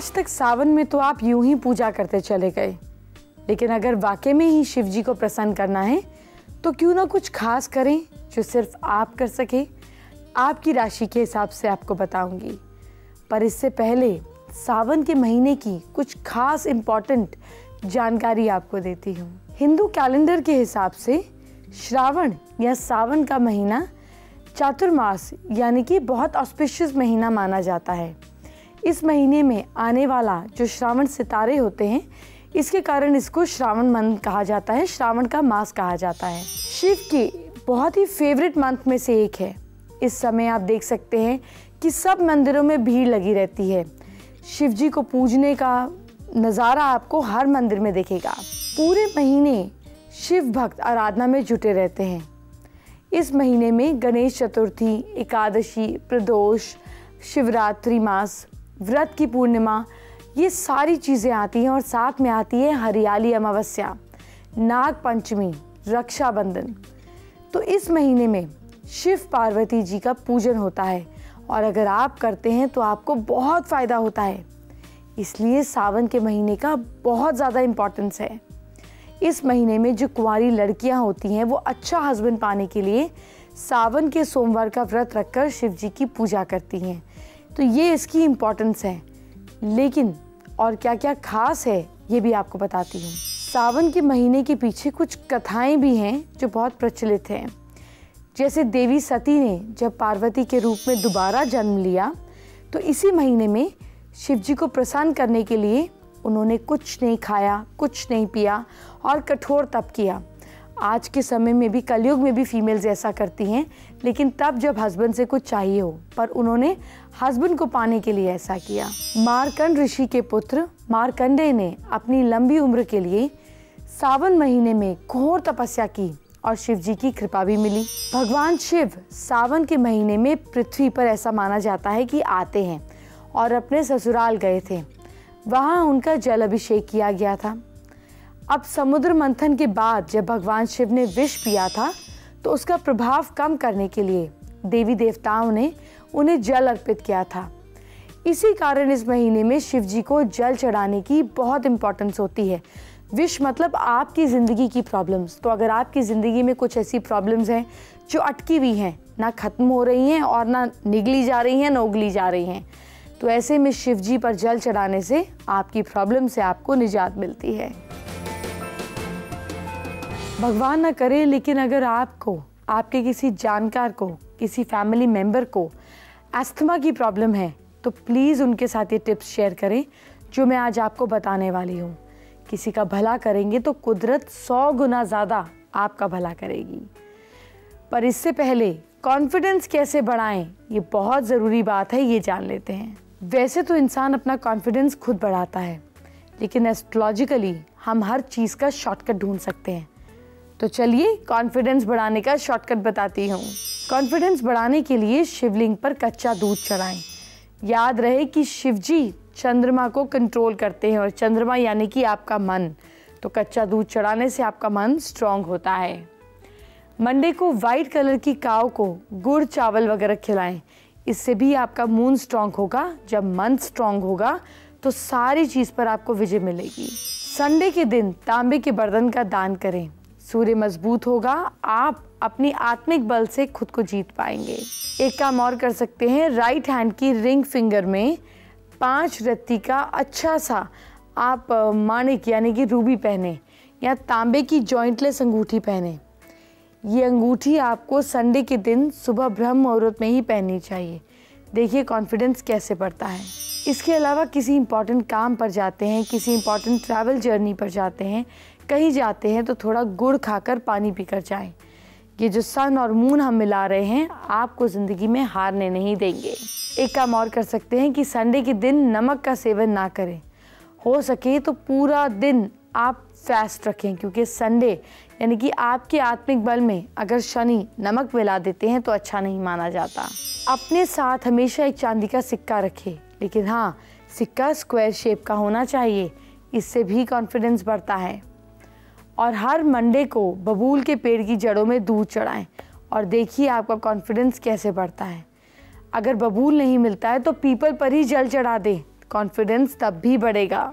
आज तक सावन में तो आप यूँ ही पूजा करते चले गए। लेकिन अगर वाकई में ही शिव जी को प्रसन्न करना है तो क्यों ना कुछ खास करें जो सिर्फ़ आप कर सके? आपकी राशि के हिसाब से आपको बताऊँगी। पर इससे पहले सावन के महीने की कुछ खास इम्पोर्टेंट जानकारी आपको देती हूँ। हिंदू कैलेंडर के हिसाब से श्रावण या सावन का महीना चातुर्मास, यानी कि बहुत ऑस्पिशियस महीना माना जाता है। इस महीने में आने वाला जो श्रावण सितारे होते हैं, इसके कारण इसको श्रावण मंथ कहा जाता है, श्रावण का मास कहा जाता है। शिव की बहुत ही फेवरेट मंथ में से एक है। इस समय आप देख सकते हैं कि सब मंदिरों में भीड़ लगी रहती है। शिव जी को पूजने का नज़ारा आपको हर मंदिर में देखेगा। पूरे महीने शिव भक्त आराधना में जुटे रहते हैं। इस महीने में गणेश चतुर्थी, एकादशी, प्रदोष, शिवरात्रि मास व्रत की पूर्णिमा, ये सारी चीज़ें आती हैं और साथ में आती है हरियाली अमावस्या नाग पंचमी रक्षाबंधन। तो इस महीने में शिव पार्वती जी का पूजन होता है और अगर आप करते हैं तो आपको बहुत फ़ायदा होता है। इसलिए सावन के महीने का बहुत ज़्यादा इम्पोर्टेंस है। इस महीने में जो कुंवारी लड़कियाँ होती हैं, वो अच्छा हस्बैंड पाने के लिए सावन के सोमवार का व्रत रखकर शिव जी की पूजा करती हैं। तो ये इसकी इम्पोर्टेंस है। लेकिन और क्या क्या खास है, ये भी आपको बताती हूँ। सावन के महीने के पीछे कुछ कथाएँ भी हैं जो बहुत प्रचलित हैं। जैसे देवी सती ने जब पार्वती के रूप में दोबारा जन्म लिया तो इसी महीने में शिव जी को प्रसन्न करने के लिए उन्होंने कुछ नहीं खाया, कुछ नहीं पिया और कठोर तप किया। आज के समय में भी, कलयुग में भी फीमेल्स ऐसा करती हैं, लेकिन तब जब हस्बैंड से कुछ चाहिए हो, पर उन्होंने हस्बैंड को पाने के लिए ऐसा किया। मारकंड ऋषि के पुत्र मारकंडे ने अपनी लंबी उम्र के लिए सावन महीने में घोर तपस्या की और शिव जी की कृपा भी मिली। भगवान शिव सावन के महीने में पृथ्वी पर ऐसा माना जाता है कि आते हैं और अपने ससुराल गए थे। वहाँ उनका जल अभिषेक किया गया था। अब समुद्र मंथन के बाद जब भगवान शिव ने विष पिया था तो उसका प्रभाव कम करने के लिए देवी देवताओं ने उन्हें जल अर्पित किया था। इसी कारण इस महीने में शिव जी को जल चढ़ाने की बहुत इम्पोर्टेंस होती है। विश मतलब आपकी ज़िंदगी की प्रॉब्लम्स तो अगर आपकी ज़िंदगी में कुछ ऐसी प्रॉब्लम्स हैं, जो अटकी हुई हैं, ना ख़त्म हो रही हैं और ना निगली जा रही हैं, ना उगली जा रही हैं तो ऐसे में शिव जी पर जल चढ़ाने से आपकी प्रॉब्लम से आपको निजात मिलती है। भगवान ना करे, लेकिन अगर आपको, आपके किसी जानकार को, किसी फैमिली मेंबर को एस्थमा की प्रॉब्लम है तो प्लीज़ उनके साथ ये टिप्स शेयर करें, जो मैं आज आपको बताने वाली हूँ। किसी का भला करेंगे तो कुदरत सौ गुना ज़्यादा आपका भला करेगी। पर इससे पहले कॉन्फिडेंस कैसे बढ़ाएँ, ये बहुत ज़रूरी बात है, ये जान लेते हैं। वैसे तो इंसान अपना कॉन्फिडेंस खुद बढ़ाता है, लेकिन एस्ट्रोलॉजिकली हम हर चीज़ का शॉर्टकट ढूंढ सकते हैं। तो चलिए कॉन्फिडेंस बढ़ाने का शॉर्टकट बताती हूँ। कॉन्फिडेंस बढ़ाने के लिए शिवलिंग पर कच्चा दूध चढ़ाएँ। याद रहे कि शिवजी चंद्रमा को कंट्रोल करते हैं और चंद्रमा यानी कि आपका मन। तो कच्चा दूध चढ़ाने से आपका मन स्ट्रांग होता है। मंडे को वाइट कलर की काव को गुड़, चावल वगैरह खिलाएँ। इससे भी आपका मून स्ट्रांग होगा। जब मन स्ट्रांग होगा तो सारी चीज़ पर आपको विजय मिलेगी। संडे के दिन तांबे के बर्तन का दान करें। सूर्य मज़बूत होगा, आप अपनी आत्मिक बल से खुद को जीत पाएँगे। एक काम और कर सकते हैं राइट हैंड की रिंग फिंगर में पाँच रत्ती का अच्छा सा आप माणिक, यानी कि रूबी पहने या तांबे की जॉइंटलेस अंगूठी पहने। ये अंगूठी आपको संडे के दिन सुबह ब्रह्म मुहूर्त में ही पहननी चाहिए। देखिए कॉन्फिडेंस कैसे बढ़ता है। इसके अलावा किसी इंपॉर्टेंट काम पर जाते हैं, किसी इंपॉर्टेंट ट्रैवल जर्नी पर जाते हैं कहीं जाते हैं तो थोड़ा गुड़ खाकर पानी पीकर जाएँ। ये जो सन और मून हम मिला रहे हैं, आपको ज़िंदगी में हारने नहीं देंगे। एक काम और कर सकते हैं कि संडे के दिन नमक का सेवन ना करें। हो सके तो पूरा दिन आप फास्ट रखें, क्योंकि संडे, यानी कि आपके आत्मिक बल में अगर शनि नमक मिला देते हैं तो अच्छा नहीं माना जाता। अपने साथ हमेशा एक चांदी का सिक्का रखें, लेकिन हाँ सिक्का स्क्वायर शेप का होना चाहिए। इससे भी कॉन्फिडेंस बढ़ता है। और हर मंडे को बबूल के पेड़ की जड़ों में दूध चढ़ाएँ। और देखिए आपका कॉन्फिडेंस कैसे बढ़ता है। अगर बबूल नहीं मिलता है तो पीपल पर ही जल चढ़ा दें। कॉन्फिडेंस तब भी बढ़ेगा।